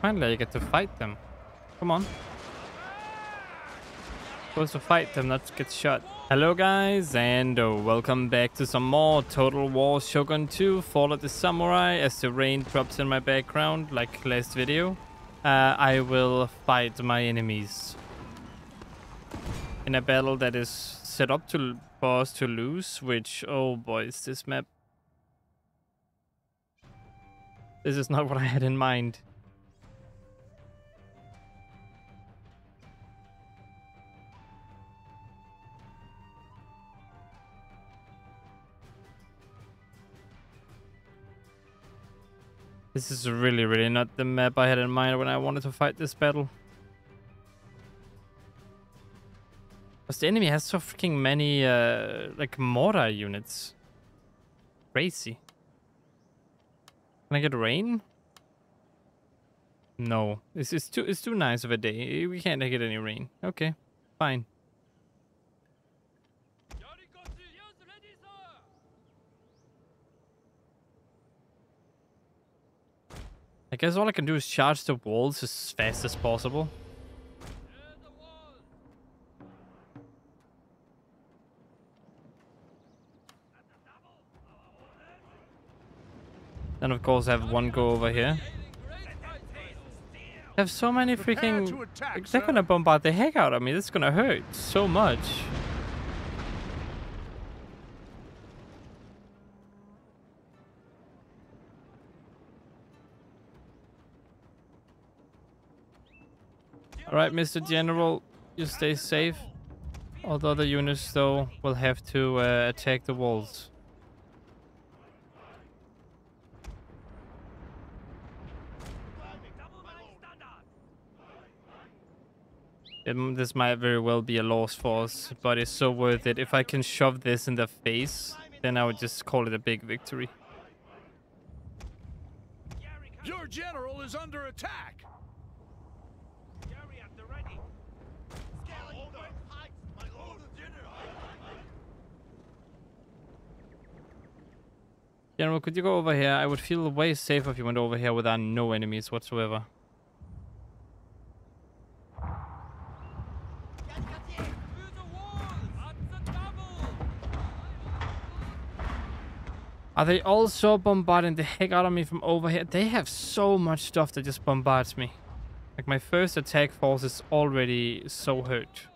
Finally, I get to fight them. Come on. Supposed to fight them, not get shot. Hello guys, and uh, welcome back to some more Total War Shogun 2 Fall of the Samurai as the rain drops in my background like last video. Uh, I will fight my enemies in a battle that is set up to for us to lose, which, oh boy, is this map. This is not what I had in mind. This is really, really not the map I had in mind when I wanted to fight this battle. Because the enemy has so freaking many, uh, like, mortar units. Crazy. Can I get rain? No. This is too, it's too nice of a day. We can't get any rain. Okay, fine. I guess all I can do is charge the walls as fast as possible. Then of course I have one go over here. I have so many freaking... Attack, they're gonna bombard the heck out of me. This is gonna hurt so much. Alright, Mr. General, you stay safe. Although the units, though, will have to uh, attack the walls. It, this might very well be a loss for us, but it's so worth it. If I can shove this in the face, then I would just call it a big victory. Your general is under attack. General, could you go over here? I would feel way safer if you went over here without no enemies whatsoever. Are they also bombarding the heck out of me from over here? They have so much stuff that just bombards me. Like my first attack force is already so hurt.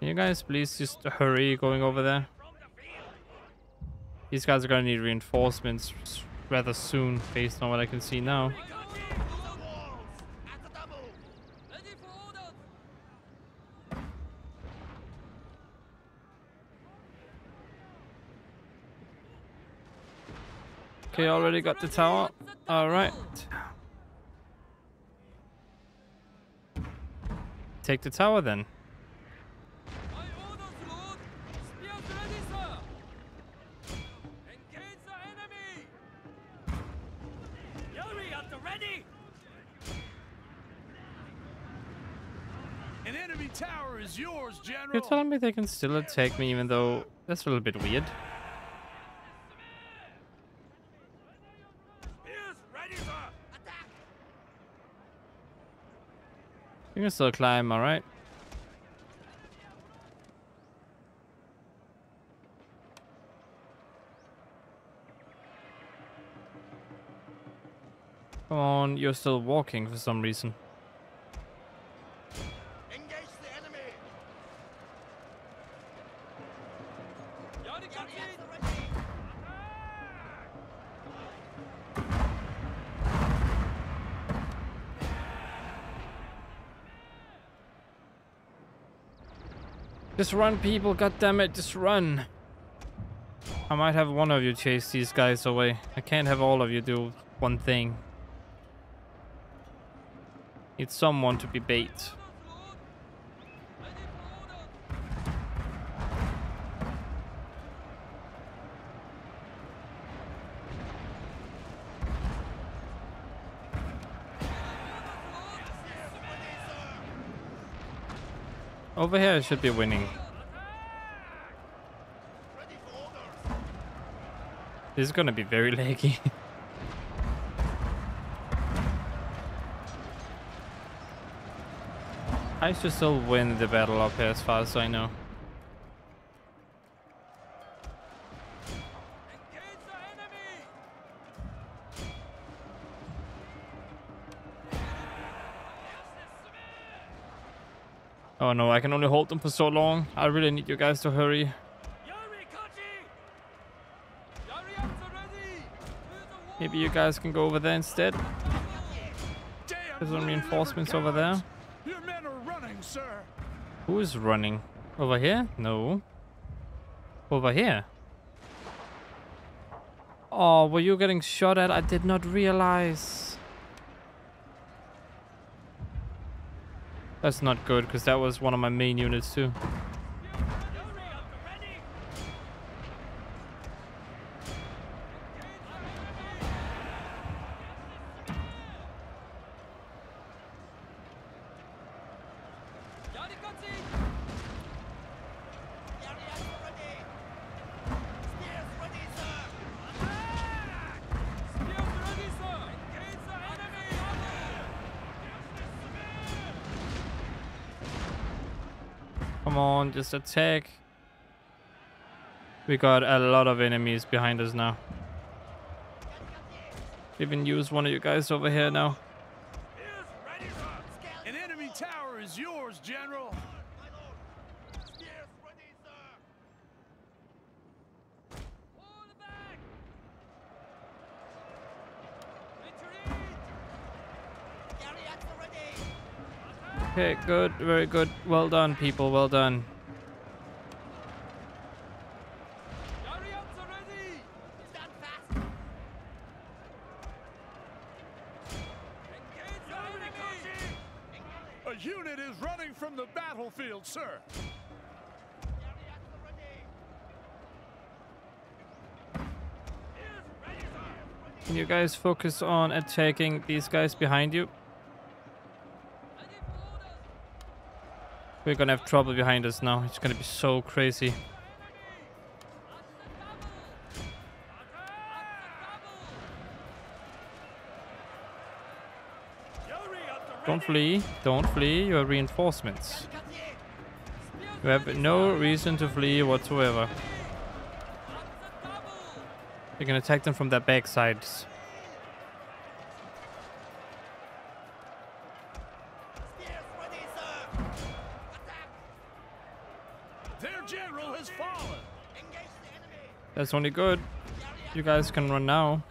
Can you guys please just hurry going over there? These guys are gonna need reinforcements rather soon, based on what I can see now. Okay, already got the tower. Alright. Take the tower then. You're telling me they can still attack me even though that's a little bit weird. You can still climb, alright? Come on, you're still walking for some reason. Just run, people. God damn it. Just run. I might have one of you chase these guys away. I can't have all of you do one thing. Need someone to be bait. Over here I should be winning. This is gonna be very laggy. I should still win the battle up here as far as I know. Oh no, I can only hold them for so long. I really need you guys to hurry. Maybe you guys can go over there instead. There's some reinforcements over there. Your men are running, sir. Who is running? Over here? No. Over here? Oh, were you getting shot at? I did not realize. That's not good, because that was one of my main units too. Attack. We got a lot of enemies behind us now. Even use one of you guys over here now. An enemy tower is yours, General. Okay, good, very good. Well done, people, well done. A unit is running from the battlefield, sir. Can you guys focus on attacking these guys behind you? We're gonna have trouble behind us now. It's gonna be so crazy. Don't flee. Don't flee. You're reinforcements. You have no reason to flee whatsoever. You can attack them from their backsides. Their general has fallen. That's only good. You guys can run now.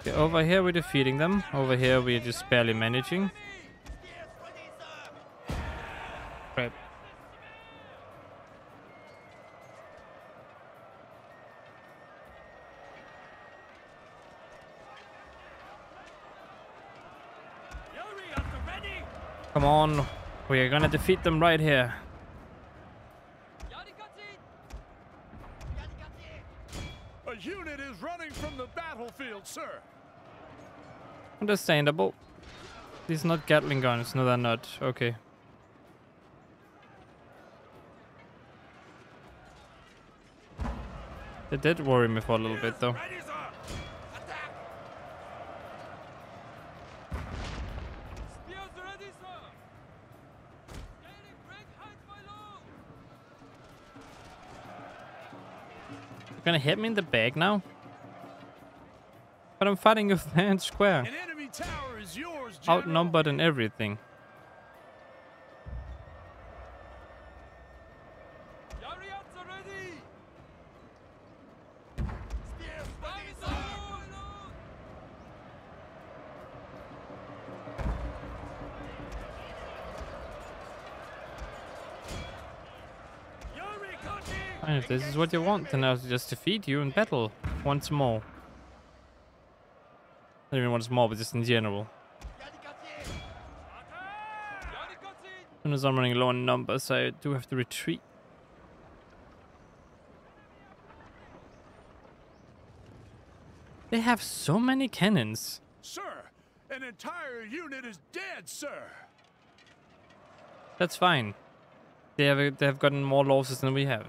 Okay, over here we're defeating them. Over here we're just barely managing. Come on. We're gonna defeat them right here. Battlefield, sir. Understandable. These not Gatling guns. No, they're not. Okay. They did worry me for a little bit, though. Ready, sir. Attack. You're gonna hit me in the back now? But I'm fighting a fan square. An enemy tower is yours, Outnumbered and everything. And if this is what you want, then I'll just defeat you in battle once more. Not even once more, but just in general. As soon as I'm running low on numbers, I do have to retreat. They have so many cannons. Sir, an entire unit is dead, sir. That's fine. They have they have gotten more losses than we have.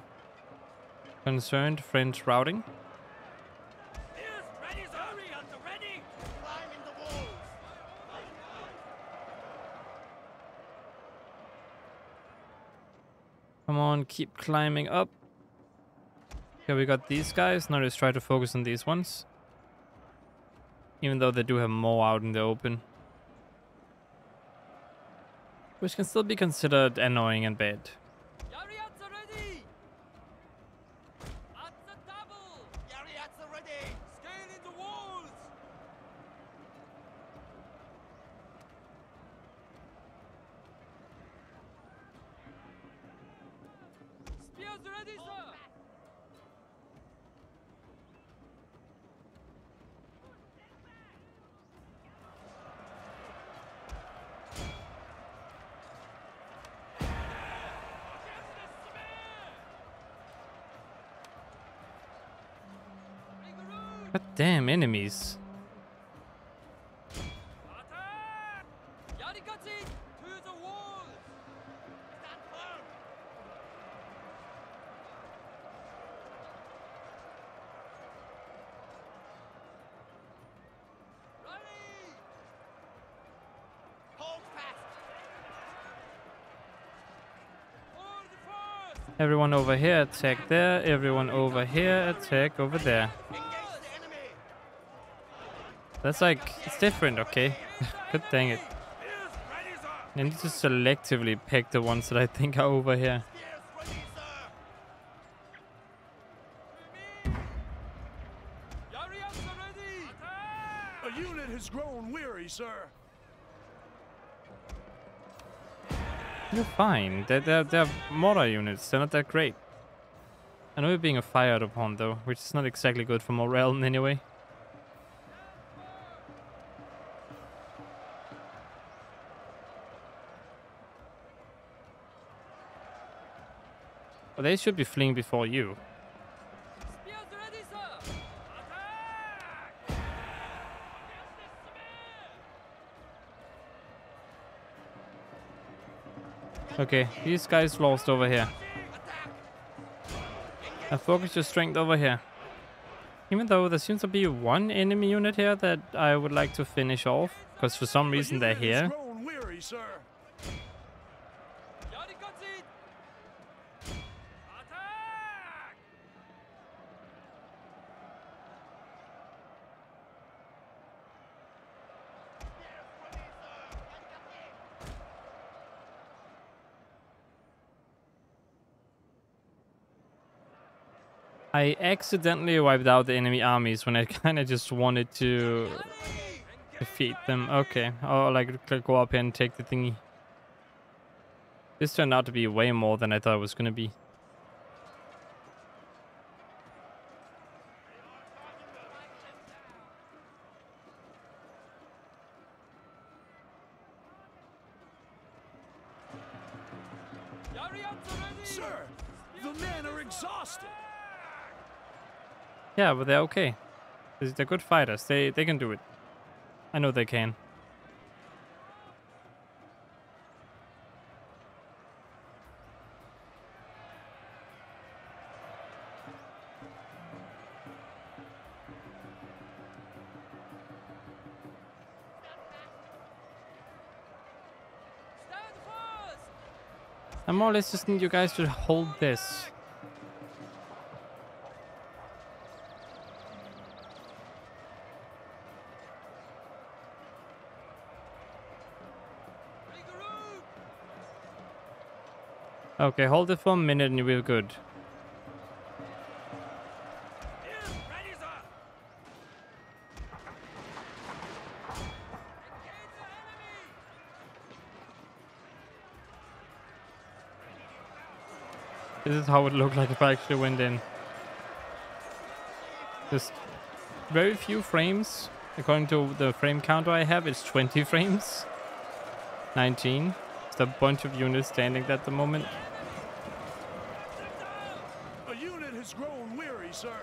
Concerned French routing. Come on, keep climbing up. Okay, we got these guys. Now let's try to focus on these ones. Even though they do have more out in the open. Which can still be considered annoying and bad. Yariats are ready! At the double! Yariats are ready! Scale into walls! Spears ready, sir! God damn enemies. Attack! Yarikatsu! To the walls! Stand firm! Ready! Hold fast! For the first! Everyone over here attack there. Everyone over here attack over there. Engage the enemy! That's like, it's different, okay? Good dang it. ready, sir. I need to selectively pick the ones that I think are over here. Spears ready, sir! Yariats are ready! Attack! A unit has grown weary, sir. You're fine. They're, they're, they're mortar units. They're not that great. I know you're being a fired upon, though, which is not exactly good for morale in any way. They should be fleeing before you. Okay, these guys lost over here. Now focus your strength over here. Even though there seems to be one enemy unit here that I would like to finish off, because for some reason they're here. weary, sir. Yarikatsu! Attack! I accidentally wiped out the enemy armies when I kind of just wanted to defeat them. Okay, oh, like go up here and take the thingy. This turned out to be way more than I thought it was gonna be. Yeah, but they're okay. They're good fighters. They they can do it. I know they can. Stand fast! I more or less just need you guys to hold this. Okay, hold it for a minute and be good. This is how it looked like if I actually went in. Just very few frames. According to the frame counter I have, it's 20 frames. 19. Just a bunch of units standing at the moment. A unit has grown weary, sir.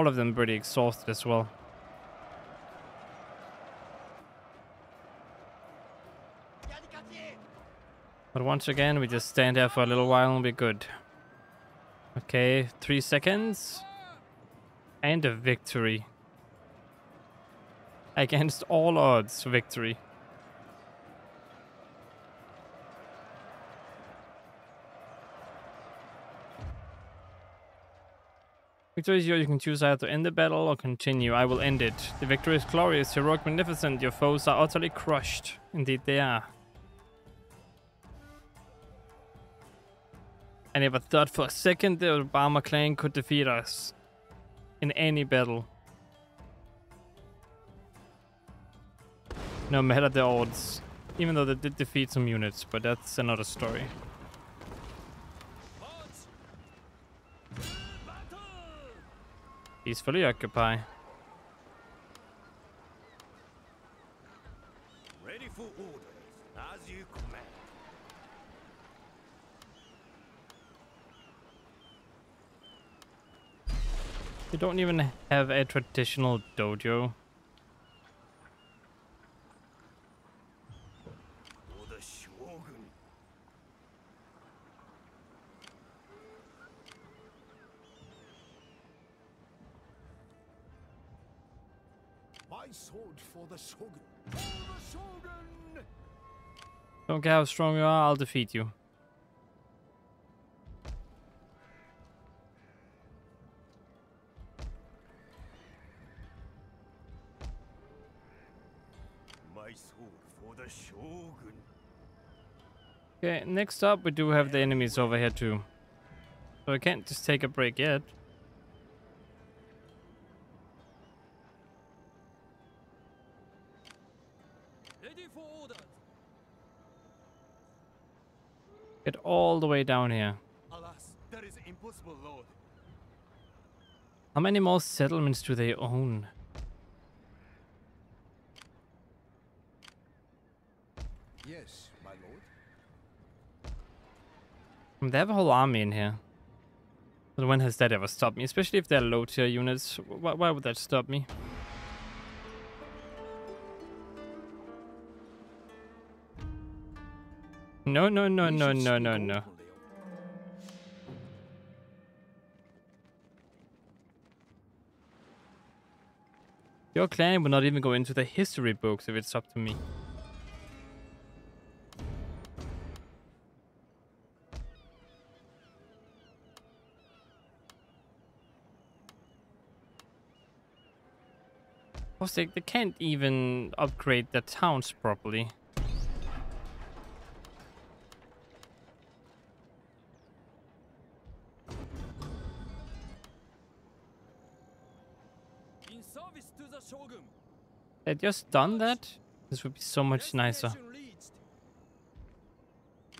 All of them pretty exhausted as well. But once again, we just stand here for a little while and we're good. Okay, three seconds. And a victory. Against all odds, victory. Victory is yours. You can choose either to end the battle or continue. I will end it. The victory is glorious, heroic, magnificent. Your foes are utterly crushed. Indeed, they are. I never thought for a second the Obama clan could defeat us in any battle. No matter the odds. Even though they did defeat some units, but that's another story. Peacefully occupy. Ready for orders, as you command. You don't even have a traditional dojo. For the Shogun. My sword for the Shogun. For the Shogun! Don't care how strong you are, I'll defeat you. My sword for the Shogun. Okay, next up we do have the enemies over here too. So I can't just take a break yet. Get all the way down here. Alas, that is impossible, Lord. How many more settlements do they own? Yes, my lord. Um, they have a whole army in here. But when has that ever stopped me? Especially if they're low tier units. Why, why would that stop me? No, no, no, no, no, no, no. Your clan will not even go into the history books if it's up to me. Plus, they, they can't even upgrade their towns properly. They just done that? This would be so much nicer.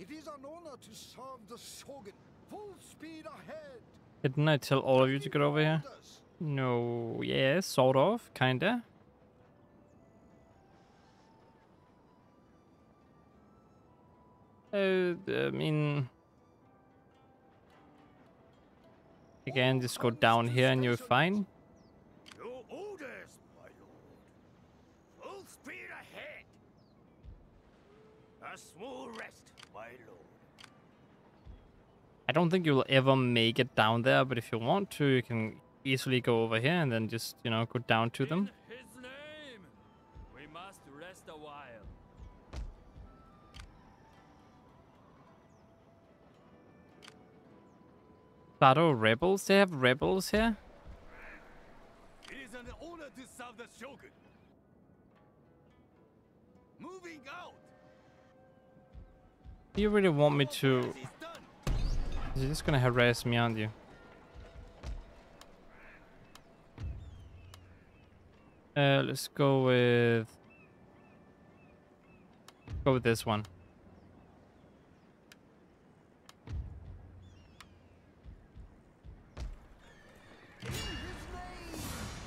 It is an honor to serve the Shogun. Full speed ahead. Didn't I tell all of you to get over here? No, yeah, sort of, kinda. Uh, I mean, again, just go down here and you're fine. Your orders, my lord. Full speed ahead. A small rest, my lord. I don't think you'll ever make it down there, but if you want to, you can easily go over here and then just, you know, go down to them. In his name, we must rest a while. Shadow Rebels? They have rebels here? It is an honor to serve the Shogun. Moving out. Do you really want me to... Is. You're just gonna harass me, aren't you? Uh, let's go with... Go with this one.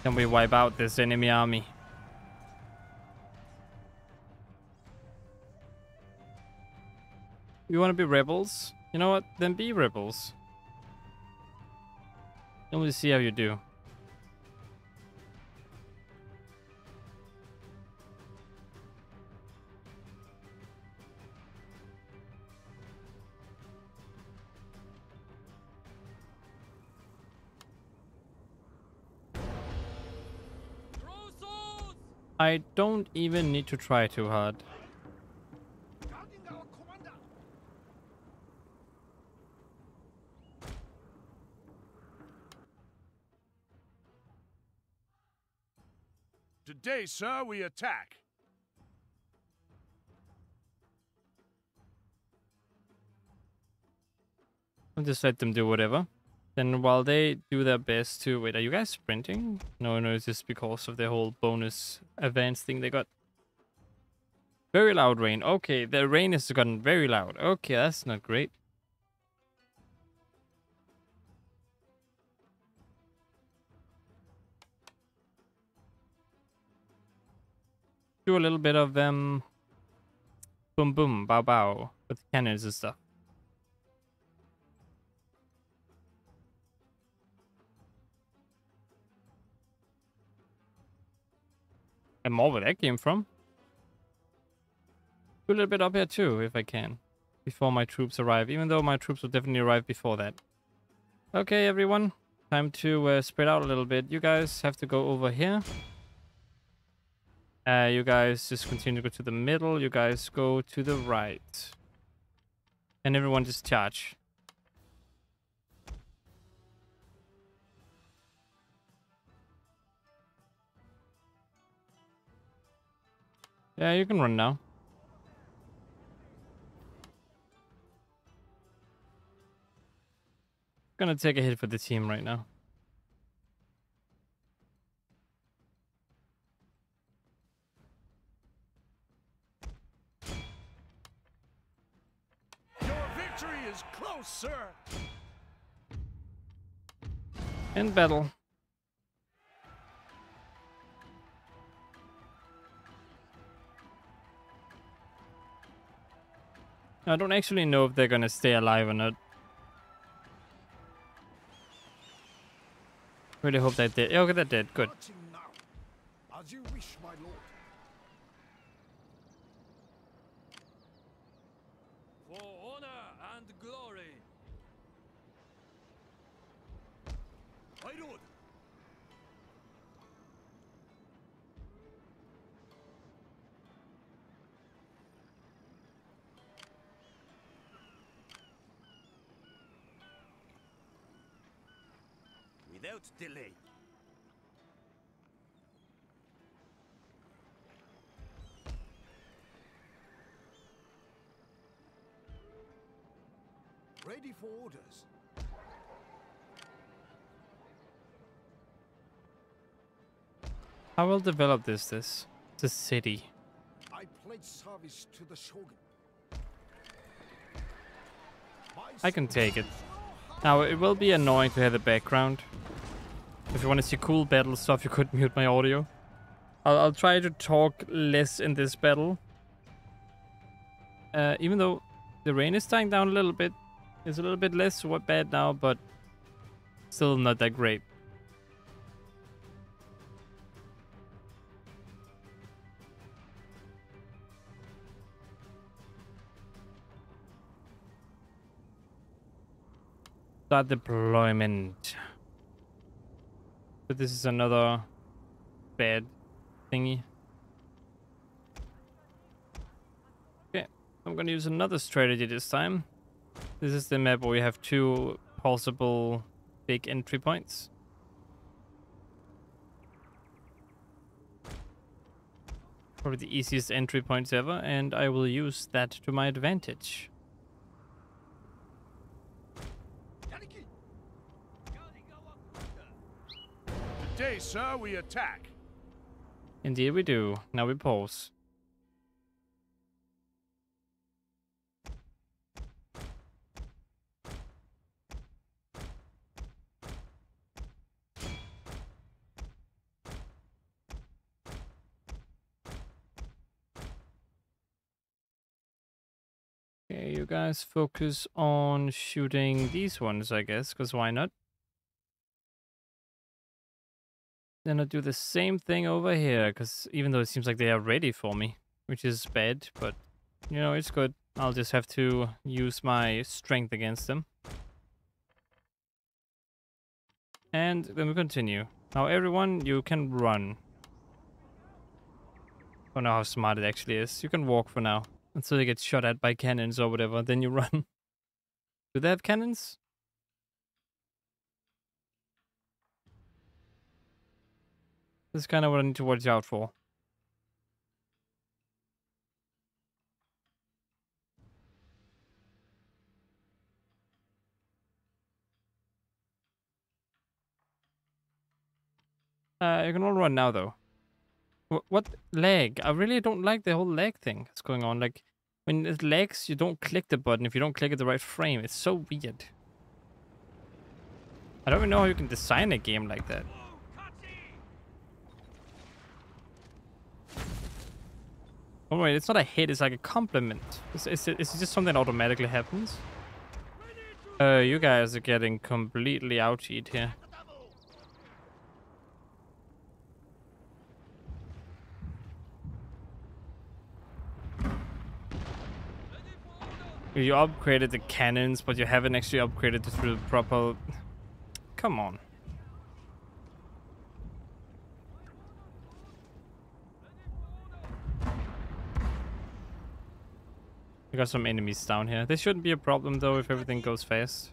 Can we wipe out this enemy army? You want to be rebels? You know what? Then be rebels. Then we'll see how you do. I don't even need to try too hard. Today, sir, we attack. I'll just let them do whatever. Then while they do their best to... Wait, are you guys sprinting? No, no, it's just because of the whole bonus advance thing they got. Very loud rain. Okay, the rain has gotten very loud. Okay, that's not great. Do a little bit of um boom boom bow bow with cannons and stuff. And more where that came from. Do a little bit up here too, if I can. Before my troops arrive, even though my troops will definitely arrive before that. Okay, everyone. Time to uh, spread out a little bit. You guys have to go over here. Uh, you guys just continue to go to the middle. You guys go to the right. And everyone just charge. Yeah, you can run now. Gonna take a hit for the team right now. Sir. In battle. I don't actually know if they're gonna stay alive or not. Really hope they did. Yeah, okay, that did. Good. Marching now. As you wish, my lord. For honor and glory. Without delay. Ready for orders. How well developed is this? It's a city. I pledge service to the Shogun. I can take it. soldiers know how Now, it will be annoying to hear the background. If you want to see cool battle stuff, you could mute my audio. I'll, I'll try to talk less in this battle. Uh, even though the rain is dying down a little bit. It's a little bit less what bad now, but still not that great. Start deployment. But this is another bad thingy. Okay, I'm gonna use another strategy this time. This is the map where we have two possible big entry points. Probably the easiest entry points ever, and I will use that to my advantage. Yaniki. Today, sir, we attack. Indeed we do. Now we pause. Okay, you guys focus on shooting these ones, I guess, because why not? Then I'll do the same thing over here, because even though it seems like they are ready for me, which is bad, but, you know, it's good. I'll just have to use my strength against them. And then we continue. Now, everyone, you can run. I don't know how smart it actually is. You can walk for now until they get shot at by cannons or whatever. Then you run. Do they have cannons? This is kind of what I need to watch out for. Uh, you can all run now, though. Wh- what leg? I really don't like the whole leg thing that's going on. Like, when it lags, you don't click the button if you don't click at the right frame. It's so weird. I don't even know how you can design a game like that. Oh wait, it's not a hit, it's like a compliment. Is, is, it, is just something that automatically happens? Uh, you guys are getting completely ouchied here. You upgraded the cannons, but you haven't actually upgraded the proper... Come on. We got some enemies down here. This shouldn't be a problem though if everything goes fast.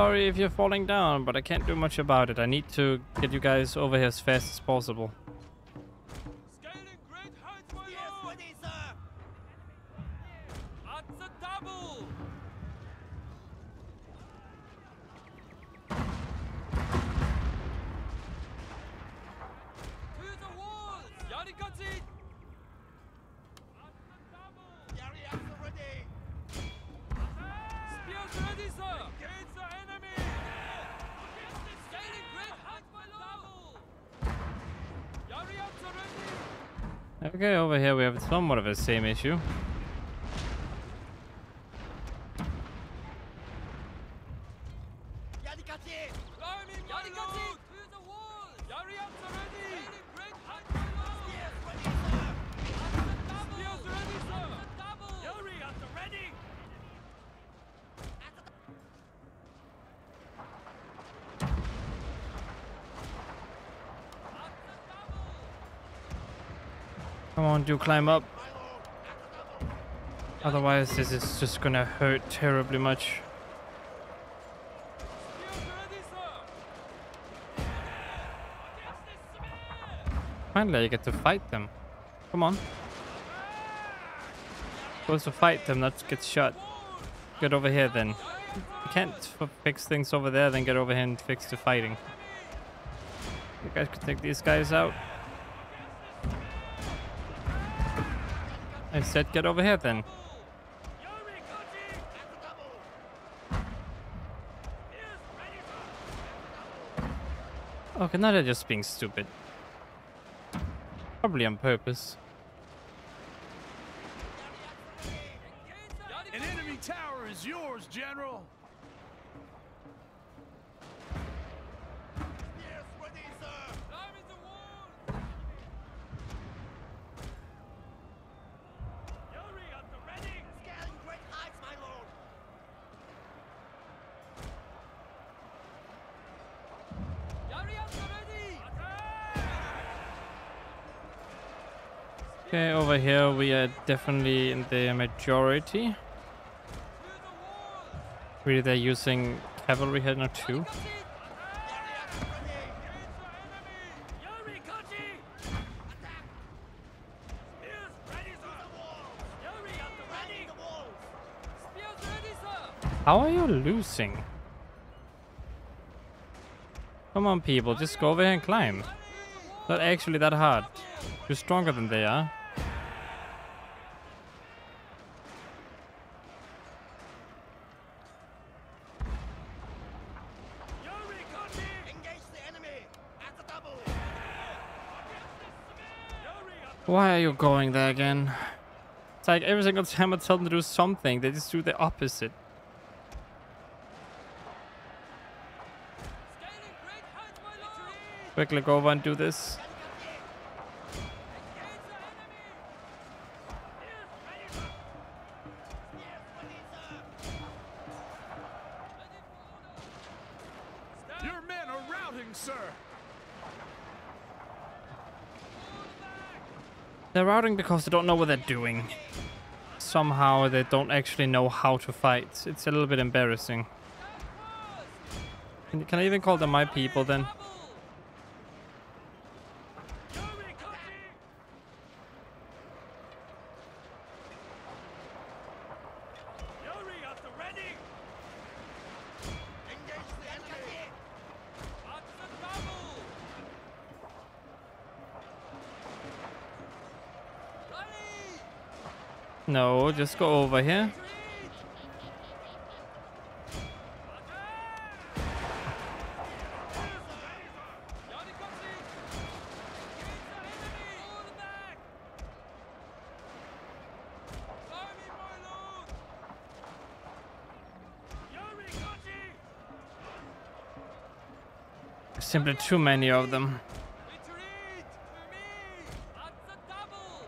Sorry if you're falling down, but I can't do much about it. I need to get you guys over here as fast as possible. Okay, over here we have somewhat of the same issue. Do climb up. Otherwise, this is just gonna hurt terribly much. Finally, I get to fight them. Come on. Supposed to fight them, not get shot. Get over here then. You can't fix things over there, then get over here and fix the fighting. You guys can take these guys out. I said get over here then. Okay, now they're just being stupid. Probably on purpose. An enemy tower is yours, General. Okay, over here we are definitely in the majority. Really, they're using cavalry here now too. How are you losing? Come on, people, just go over here and climb. Not actually that hard. You're stronger than they are. Why are you going there again? It's like every single time I tell them to do something, they just do the opposite. Quickly go over and do this. They're routing because they don't know what they're doing. Somehow they don't actually know how to fight. It's a little bit embarrassing. Can, can I even call them my people then? Yuri, Kochi! Yuri, at the ready! Engage the enemy! At the double! Rally! No, just go over here. Simply too many of them. Retreat! To me! At the double!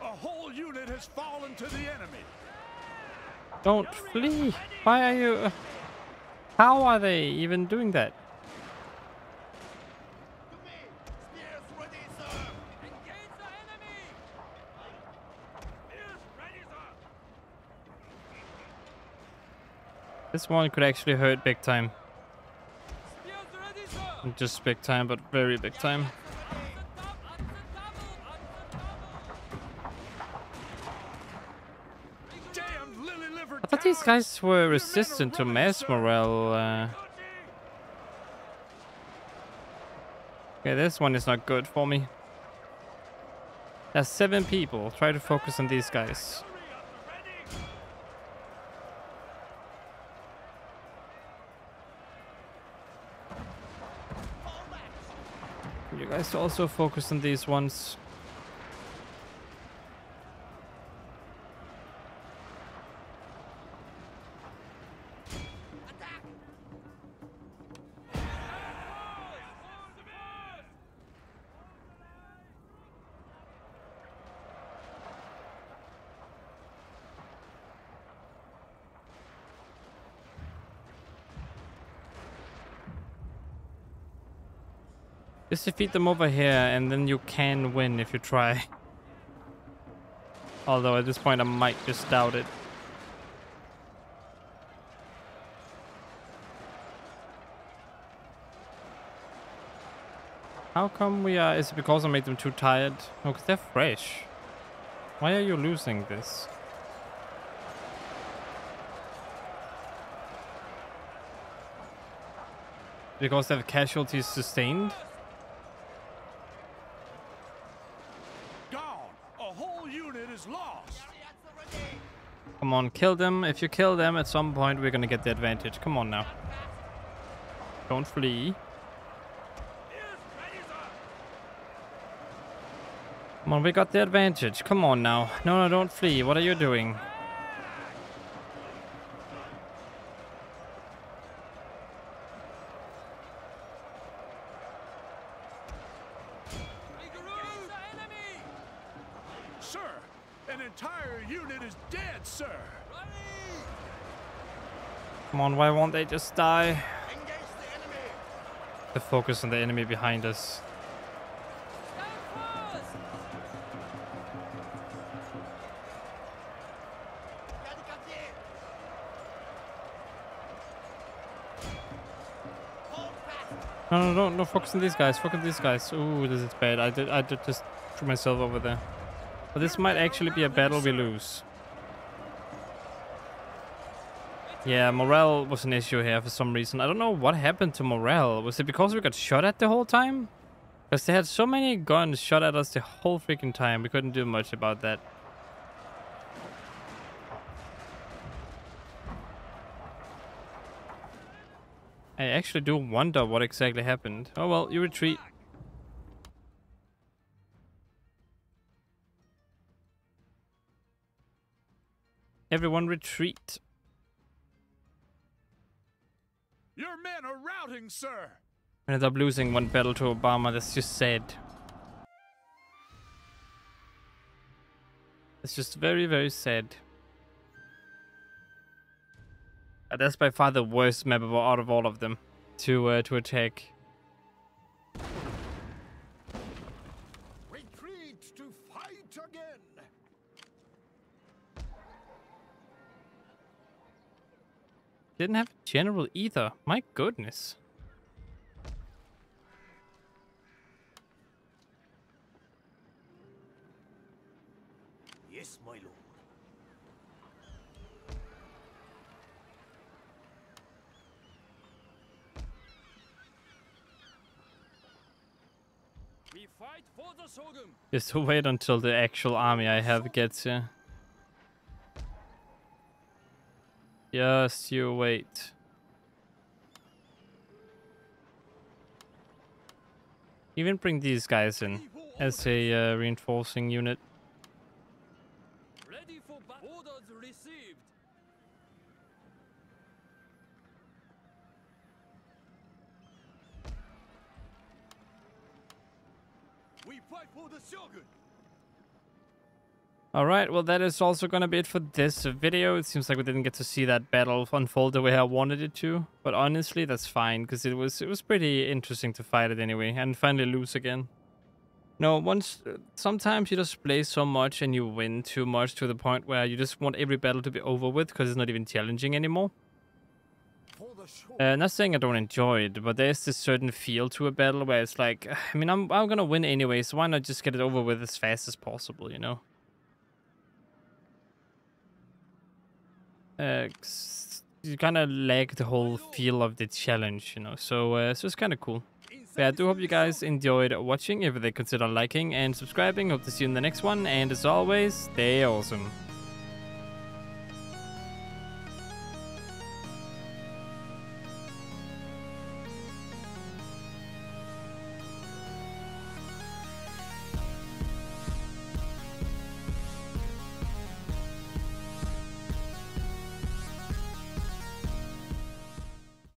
A whole unit has fallen to the enemy. Don't flee. Why are you... Uh, how are they even doing that? This one could actually hurt big time. Just big time, but very big time. These guys were resistant to mass Uh, okay, this one is not good for me. There's seven people. Try to focus on these guys. You guys also focus on these ones. Just defeat them over here and then you can win if you try. Although at this point I might just doubt it. How come we are... Is it because I made them too tired? No, because they're fresh. Why are you losing this? Because they have casualties sustained? Gone. A whole unit is lost. Come on, kill them. If you kill them, at some point we're gonna get the advantage. Come on now. Don't flee. Come on, we got the advantage. Come on now. No, no, don't flee. What are you doing? Engage the enemy! Sir, an entire unit is dead, sir. Rally! Come on, why won't they just die? The focus on the enemy behind us. No, no, no, no, focus on these guys. Focus on these guys. Ooh, this is bad. I did, I did just threw myself over there. But this might actually be a battle we lose. Yeah, morale was an issue here for some reason. I don't know what happened to morale. Was it because we got shot at the whole time? Because they had so many guns shot at us the whole freaking time. We couldn't do much about that. I actually do wonder what exactly happened. Oh well, you retreat. Everyone retreat. Your men are routing, sir. Ended up losing one battle to Obama. That's just sad. It's just very, very sad. Uh, that's by far the worst map of, out of all of them to uh, to attack. Retreat to fight again. Didn't have general either. My goodness. Yes, my lord. We fight for the Shogun. Just to wait until the actual army I have gets here. Just you wait. Even bring these guys in as a uh, reinforcing unit. We fight for the Shogun. Alright, well that is also gonna be it for this video. It seems like we didn't get to see that battle unfold the way I wanted it to. But honestly, that's fine, because it was it was pretty interesting to fight it anyway, and finally lose again. No, once sometimes you just play so much and you win too much to the point where you just want every battle to be over with because it's not even challenging anymore. Uh, not saying I don't enjoy it, but there's this certain feel to a battle where it's like, I mean, I'm I'm gonna win anyway, so why not just get it over with as fast as possible, you know? Uh, you kind of lack the whole feel of the challenge, you know. So, uh, so it's kind of cool. But I do hope you guys enjoyed watching. If they consider liking and subscribing, hope to see you in the next one. And as always, stay awesome.